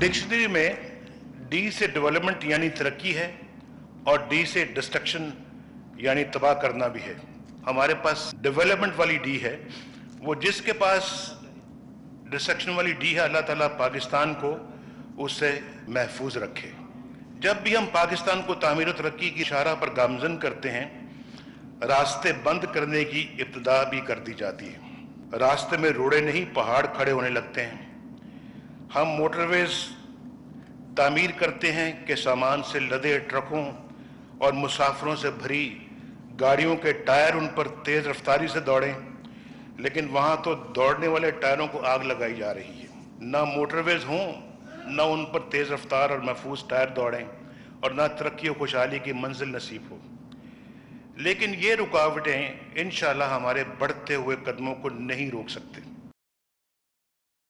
Dictionary में D से development यानी तरक्की है और डी से डिस्ट्रक्शन यानी तबाह करना भी है। हमारे पास डेवलपमेंट वाली डी है। वो जिसके पास डिस्ट्रक्शन वाली डी है, अल्लाह ताला पाकिस्तान को उससे महफूज रखे। जब भी हम पाकिस्तान को तामीर तरक्की की इशारा पर गामजन करते हैं, रास्ते बंद करने की इब्तदा भी कर दी जाती है। रास्ते में रोड़े नहीं, पहाड़ खड़े होने लगते हैं। हम मोटरवेज तामीर करते हैं कि सामान से लदे ट्रकों और मुसाफरों से भरी गाड़ियों के टायर उन पर तेज रफ्तारी से दौड़ें, लेकिन वहाँ तो दौड़ने वाले टायरों को आग लगाई जा रही है। ना मोटरवेज हों, ना उन पर तेज रफ्तार और महफूज टायर दौड़ें और ना तरक्की और खुशहाली की मंजिल नसीब हो। लेकिन ये रुकावटें इन हमारे बढ़ते हुए कदमों को नहीं रोक सकते।